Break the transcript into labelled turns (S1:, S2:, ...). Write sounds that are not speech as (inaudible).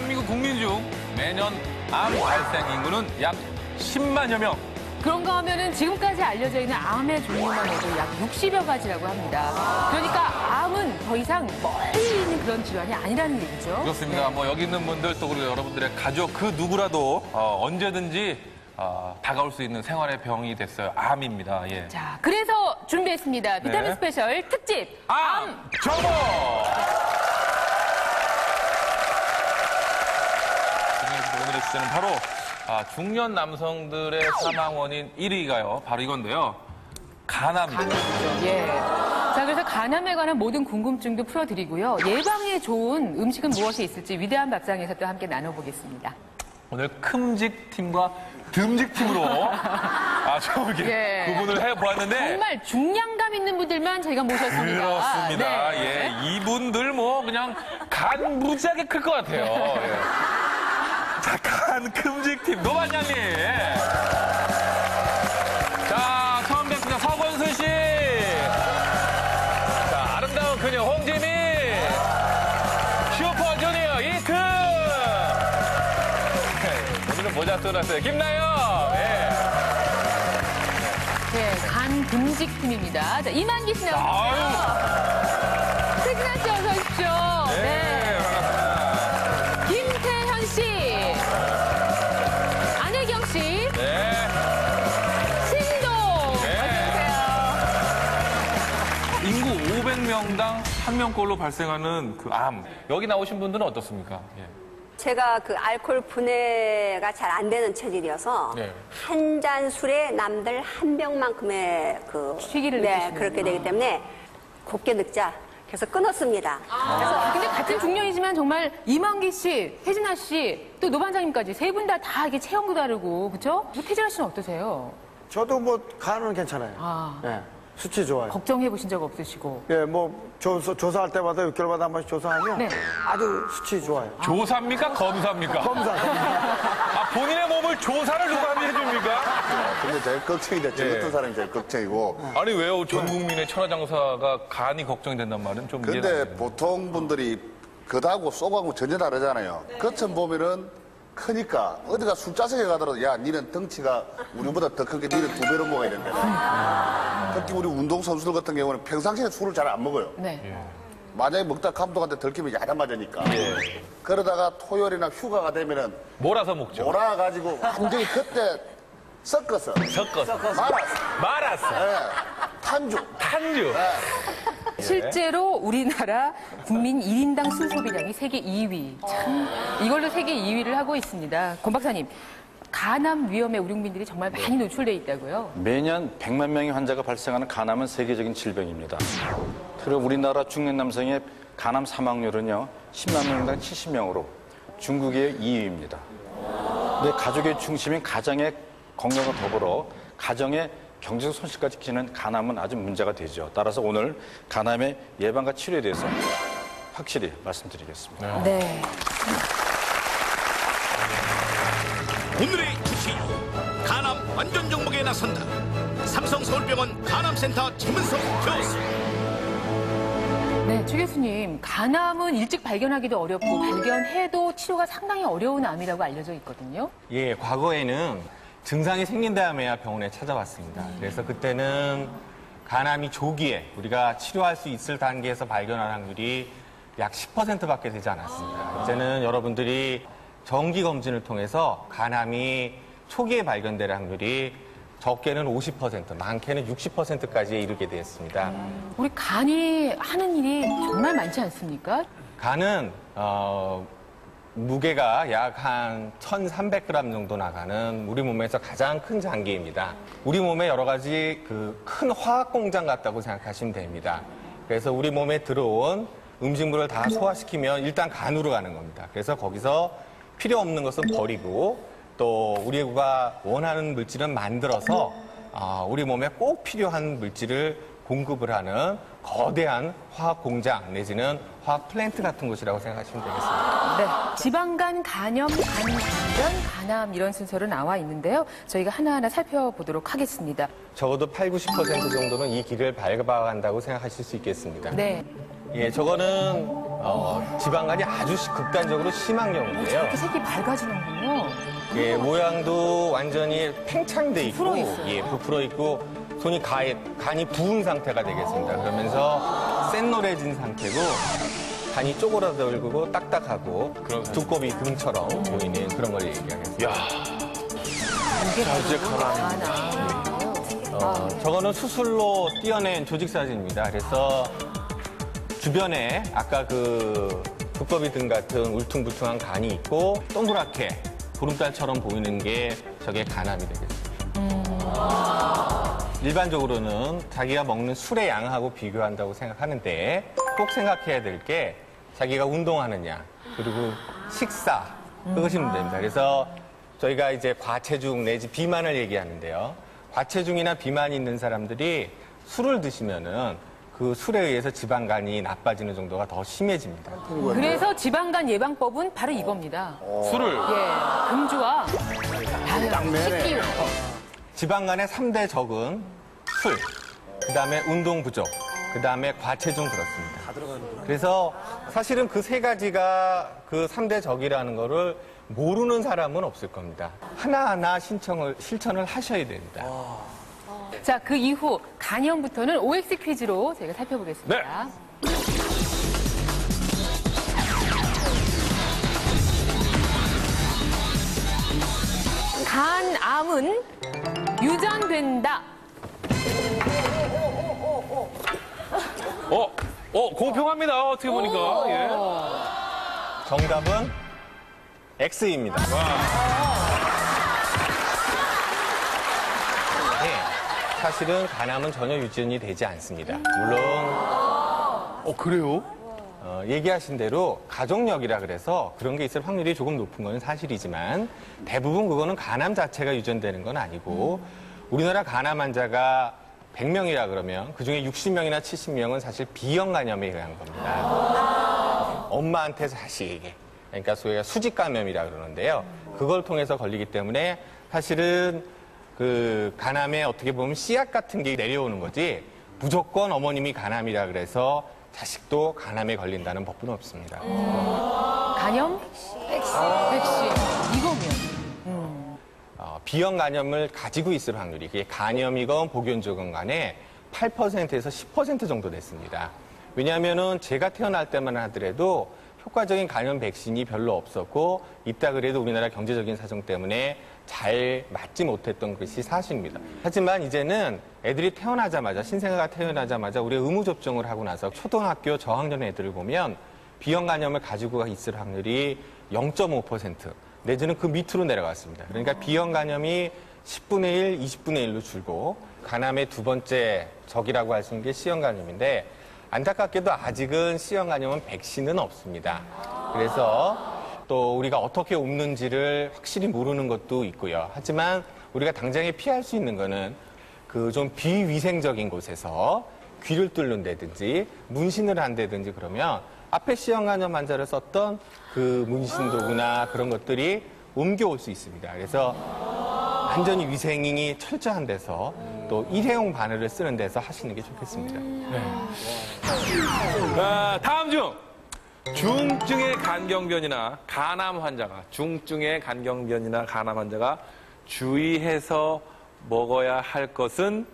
S1: 대한민국 국민 중 매년 암 발생 인구는 약 10만여 명.
S2: 그런가 하면은 지금까지 알려져 있는 암의 종류만 해도 약 60여 가지라고 합니다. 그러니까 암은 더 이상 멀리 있는 그런 질환이 아니라는 얘기죠.
S1: 그렇습니다. 뭐 여기 있는 분들 또 그리고 여러분들의 가족 그 누구라도 어, 언제든지 어, 다가올 수 있는 생활의 병이 됐어요. 암입니다. 예.
S2: 자, 그래서 준비했습니다. 비타민
S1: 네.
S2: special 특집
S1: 암 정보. 주제는 바로 아, 중년 남성들의 사망 원인 1위가요. 바로 이건데요. 간암입니다.
S2: 예. 자, 그래서 간암에 관한 모든 궁금증도 풀어드리고요. 예방에 좋은 음식은 무엇이 있을지 위대한 밥상에서 또 함께 나눠보겠습니다.
S1: 오늘 큼직 팀과 듬직 팀으로 (laughs) 아주 이렇게
S2: 예.
S1: 구분을 해보았는데
S2: 정말 중량감 있는 분들만 저희가 모셨습니다.
S1: 그렇습니다.
S2: 네.
S1: 예, 이분들 뭐 그냥 간 무지하게 클 것 같아요. 예. 자, 간 큼직 팀 노반장님. 자, 처음 뵙습니다. 서건수 씨. 자, 아름다운 그녀 홍지민. 슈퍼주니어 이트. 네, 오늘은 모자 써놨어요. 김나영. 예.
S2: 네, 간 금직 팀입니다. 자, 이만기 씨 나오셨어요. 세진아 씨 어서 오십시오.
S1: 네, 반갑습니다.
S2: 김태현 씨.
S1: 명당 한 명꼴로 발생하는 그 암. 여기 나오신 분들은 어떻습니까? 예.
S3: 제가 그 알코올 분해가 잘 안 되는 체질이어서
S1: 네.
S3: 한 잔 술에 남들 한 병만큼의 그
S2: 시기를
S3: 네
S2: 느끼시는구나.
S3: 그렇게 되기 때문에 곱게 늙자. 그래서 끊었습니다.
S2: 아, 근데 같은 중년이지만 정말 이만기 씨, 혜진아 씨, 또 노반장님까지 세 분 다 다 이게 체형도 다르고, 그쵸? 태진아 씨는 어떠세요?
S4: 저도 뭐 간은 괜찮아요.
S2: 아.
S4: 예, 수치 좋아요.
S2: 걱정해 보신 적 없으시고.
S4: 예, 뭐 조사, 조사할 때마다 6개월마다 한 번씩 조사하면
S2: 네.
S4: 아주 수치 좋아요.
S1: 조사입니까? 검사입니까?
S4: 검사.
S1: 아, 본인의 몸을 조사를 누가 해줍니까?
S5: 근데 제일 걱정이 돼. 저
S1: 예.
S5: 같은 사람이 제일 걱정이고.
S1: 아니, 왜요? 전 국민의 천하장사가 간이 걱정이 된단 말은 좀 이해가 안
S5: 근데. 보통 분들이 겉하고 속하고 전혀 다르잖아요. 겉은 보면은 크니까 어디가 술자석에 가더라도 야, 니는 덩치가 우리보다 더 크게 니는 두 배로 먹어야 된다. 특히 우리 운동선수들 같은 경우는 평상시에 술을 잘 안 먹어요.
S2: 네.
S5: 만약에 먹다 감독한테 들키면 야단 맞으니까. 그러다가 토요일이나 휴가가 되면은
S1: 몰아서 먹죠.
S5: 몰아가지고 완전히 그때 섞어서
S1: 섞어서.
S5: 말았어.
S1: 말았어.
S5: 예. 탄주.
S1: 탄주.
S2: 실제로 우리나라 국민 1인당 술 소비량이 세계 2위. 참, 이걸로 세계 2위를 하고 있습니다. 권 박사님, 간암 위험에 우리 국민들이 정말 많이 노출돼 있다고요?
S6: 매년 100만 명의 환자가 발생하는 간암은 세계적인 질병입니다. 그리고 우리나라 중년 남성의 간암 사망률은요, 10만 명당 70명으로 중국의 2위입니다. 근데 가족의 중심인 가정의 건강과 더불어 가정의 경제적 손실까지 키는 간암은 아주 문제가 되죠. 따라서 오늘 간암의 예방과 치료에 대해서 확실히 말씀드리겠습니다.
S2: 네.
S7: 오늘의 이슈 간암 완전 정복에 나선다 삼성 서울병원 간암센터 최문석 교수
S2: 네, 최 교수님, 간암은 일찍 발견하기도 어렵고 발견해도 치료가 상당히 어려운 암이라고 알려져 있거든요.
S8: 예, 과거에는 증상이 생긴 다음에야 병원에 찾아왔습니다. 그래서 그때는 간암이 조기에 우리가 치료할 수 있을 단계에서 발견할 확률이 약 10%밖에 되지 않았습니다. 이제는 여러분들이 정기 검진을 통해서 간암이 초기에 발견될 확률이 적게는 50%, 많게는 60%까지 이르게 되었습니다.
S2: 우리 간이 하는 일이 정말 많지 않습니까?
S8: 간은 어, 무게가 약 한 1,300g 정도 나가는 우리 몸에서 가장 큰 장기입니다. 우리 몸에 여러 가지 그 큰 화학 공장 같다고 생각하시면 됩니다. 그래서 우리 몸에 들어온 음식물을 다 소화시키면 일단 간으로 가는 겁니다. 그래서 거기서 필요 없는 것은 버리고 또 우리가 원하는 물질은 만들어서 아, 우리 몸에 꼭 필요한 물질을 공급을 하는 거대한 화학 공장 내지는 화학 플랜트 같은 곳이라고 생각하시면 되겠습니다.
S2: 네. 지방간, 간염, 간질환, 간암 이런 순서로 나와 있는데요. 저희가 하나하나 살펴보도록 하겠습니다.
S8: 적어도 8, 90% 정도는 이 길을 밟아간다고 생각하실 수 있겠습니다.
S2: 네.
S8: 예, 저거는 어, 지방간이 아주 시- 극단적으로 심한 경우인데요.
S2: 이렇게 색이 밝아지는군요.
S8: 예, 모양도 완전히 팽창돼 있고,
S2: 부풀어 있어요.
S8: 예, 부풀어 있고, 손이 가, 간이 부은 상태가 되겠습니다. 그러면서 센노래진 상태고, 간이 쪼그라들고 딱딱하고, 두꺼비 등처럼 보이는 그런 걸 얘기하겠습니다.
S2: 이게 바로 간암.
S8: 어, 저거는 수술로 띄어낸 조직 사진입니다. 그래서 주변에 아까 그 두꺼비 등 같은 울퉁불퉁한 간이 있고 동그랗게 보름달처럼 보이는 게 저게 간암이 되겠습니다. 일반적으로는 자기가 먹는 술의 양하고 비교한다고 생각하는데 꼭 생각해야 될 게 자기가 운동하느냐 그리고 식사 그것이 문제입니다. 그래서 저희가 이제 과체중 내지 비만을 얘기하는데요. 과체중이나 비만이 있는 사람들이 술을 드시면은 그 술에 의해서 지방간이 나빠지는 정도가 더 심해집니다.
S2: 그래서 지방간 예방법은 바로 이겁니다.
S1: 술을
S2: 예, 금주와 다음 식기요.
S8: 지방 간의 3대 적은 술, 그 다음에 운동 부족, 그 다음에 과체중 그렇습니다. 그래서 사실은 그 세 가지가 그 3대 적이라는 거를 모르는 사람은 없을 겁니다. 하나하나 신청을, 실천을 하셔야 됩니다.
S2: 자, 그 이후 간염부터는 OX 퀴즈로 저희가 살펴보겠습니다. 간암은 유전된다.
S1: 어, 어 공평합니다. 어떻게 보니까. 예.
S8: 정답은 X입니다. 네, 사실은 간암은 전혀 유전이 되지 않습니다. 물론
S1: 어 그래요?
S8: 어, 얘기하신 대로 가족력이라 그래서 그런 게 있을 확률이 조금 높은 건 사실이지만 대부분 그거는 간암 자체가 유전되는 건 아니고 우리나라 간암 환자가 100명이라 그러면 그중에 60명이나 70명은 사실 비형 간염에 의한 겁니다. 엄마한테 자식에게. 그러니까 소위가 수직 감염이라 그러는데요. 그걸 통해서 걸리기 때문에 사실은 그 간암에 어떻게 보면 씨앗 같은 게 내려오는 거지 무조건 어머님이 간암이라 그래서 자식도 간암에 걸린다는 법은 없습니다.
S2: 간염? 백신. 이거면.
S8: 어, B형 간염을 가지고 있을 확률이 그게 간염이건 복용조건 간에 8%에서 10% 정도 됐습니다. 왜냐하면은 제가 태어날 때만 하더라도 효과적인 간염 백신이 별로 없었고 있다 그래도 우리나라 경제적인 사정 때문에 잘 맞지 못했던 것이 사실입니다. 하지만 이제는 애들이 태어나자마자 신생아가 태어나자마자 우리 의무 접종을 하고 나서 초등학교 저학년 애들을 보면 B형 간염을 가지고 있을 확률이 0.5% 내지는 그 밑으로 내려갔습니다. 그러니까 B형 간염이 10분의 1, 20분의 1로 줄고 간암의 두 번째 적이라고 할 수 있는 게 C형 간염인데 안타깝게도 아직은 C형 간염은 백신은 없습니다. 그래서 또 우리가 어떻게 옮는지를 확실히 모르는 것도 있고요. 하지만 우리가 당장에 피할 수 있는 거는 그 좀 비위생적인 곳에서 귀를 뚫는다든지 문신을 한다든지 그러면 앞에 C형 간염 환자를 썼던 그 문신 도구나 그런 것들이 옮겨올 수 있습니다. 그래서 완전히 위생이 철저한 데서 또 일회용 바늘을 쓰는 데서 하시는 게 좋겠습니다.
S1: 아, 다음 중. 중증의 간경변이나 간암 환자가 중증의 간경변이나 간암 환자가 주의해서 먹어야 할 것은